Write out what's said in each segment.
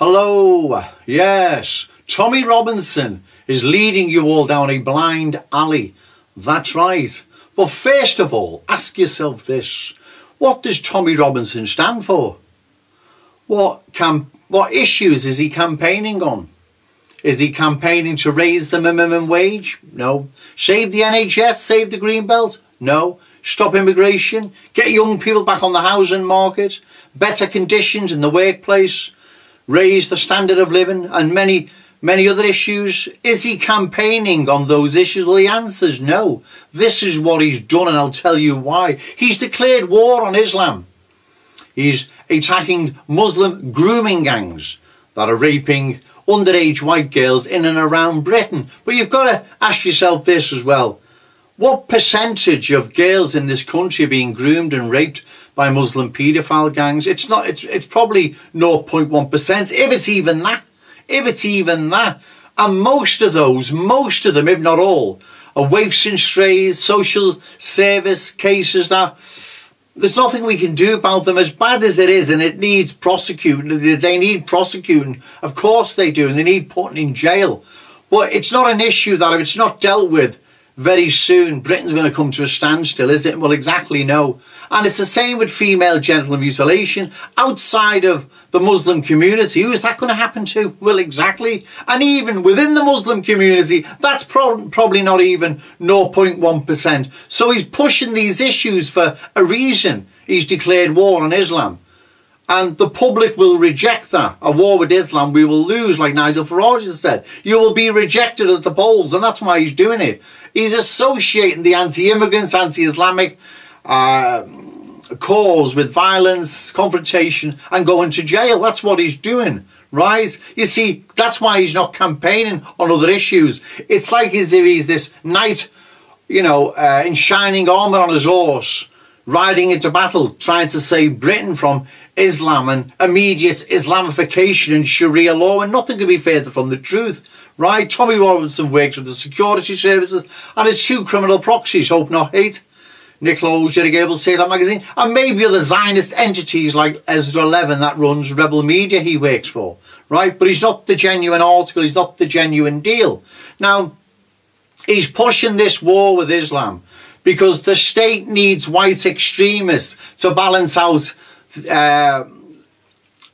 Hello, yes, Tommy Robinson is leading you all down a blind alley. That's right. But first of all, ask yourself this. What does Tommy Robinson stand for? What, cam what issues is he campaigning on? Is he campaigning to raise the minimum wage? No. Save the NHS? Save the green belt? No. Stop immigration? Get young people back on the housing market? Better conditions in the workplace? Raise the standard of living and many many other issues. Is he campaigning on those issues? Well, the answer is no. This is what he's done, and I'll tell you why. He's declared war on Islam. He's attacking Muslim grooming gangs that are raping underage white girls in and around Britain. But you've got to ask yourself this as well. What percentage of girls in this country are being groomed and raped by Muslim paedophile gangs? It's not. It's it's probably 0.1 percent, if it's even that. If it's even that. And most of those, most of them, if not all, are waifs and strays, social service cases that there's nothing we can do about them as bad as it is and it needs prosecuting they need prosecuting of course they do and they need putting in jail but it's not an issue that if it's not dealt with very soon Britain's going to come to a standstill, is it? Well, exactly no. And it's the same with female genital mutilation outside of the Muslim community. Who is that going to happen to? Well, exactly. And even within the Muslim community, that's pro probably not even 0.1%. So he's pushing these issues for a reason. He's declared war on Islam. And the public will reject that. A war with Islam, we will lose, like Nigel Farage has said. You will be rejected at the polls, and that's why he's doing it. He's associating the anti-immigrants, anti-Islamic uh, cause with violence, confrontation, and going to jail. That's what he's doing, right? You see, that's why he's not campaigning on other issues. It's like as if he's this knight, you know, uh, in shining armour on his horse, riding into battle, trying to save Britain from Islam and immediate Islamification and Sharia law, and nothing could be further from the truth. Right, Tommy Robinson works with the security services and it's two criminal proxies, Hope Not Hate. Nick Lowles, Gerry Gable, Sailor Magazine, and maybe other Zionist entities like Ezra Levant that runs Rebel Media he works for, right? But he's not the genuine article, he's not the genuine deal. Now, he's pushing this war with Islam because the state needs white extremists to balance out uh,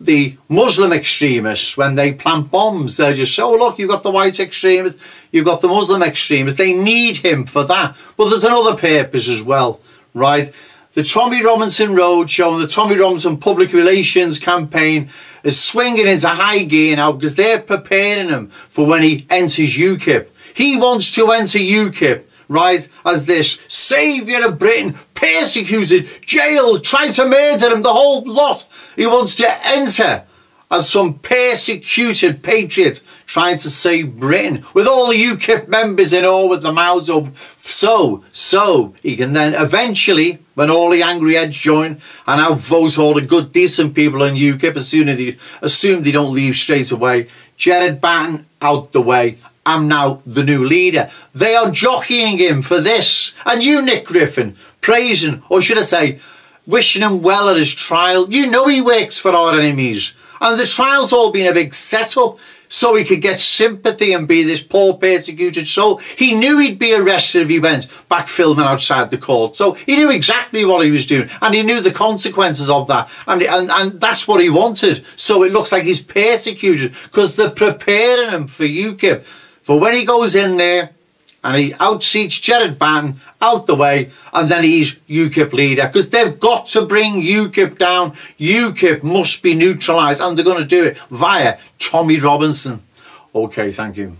the Muslim extremists when they plant bombs. They're just oh look, you've got the white extremists, you've got the Muslim extremists. They need him for that. But there's another purpose as well, right? The Tommy Robinson Roadshow and the Tommy Robinson Public Relations campaign is swinging into high gear now because they're preparing him for when he enters UKIP. He wants to enter UKIP right, as this saviour of Britain, persecuted, jailed, tried to murder him, the whole lot. He wants to enter as some persecuted patriot trying to save Britain with all the UKIP members in all with the mouths up so so he can then eventually when all the angry heads join and outvote all the good decent people in UKIP as soon as they assume they don't leave straight away Gerard Batten out the way I'm now the new leader. They are jockeying him for this. And you, Nick Griffin, praising, or should I say, wishing him well at his trial. You know he works for our enemies. And the trial's all been a big setup so he could get sympathy and be this poor persecuted soul. He knew he'd be arrested if he went back filming outside the court. So he knew exactly what he was doing and he knew the consequences of that. And, and, and that's what he wanted. So it looks like he's persecuted because they're preparing him for UKIP for when he goes in there and he outseats Gerard Batten out the way and then he's UKIP leader because they've got to bring UKIP down. UKIP must be neutralised and they're going to do it via Tommy Robinson. Okay, thank you.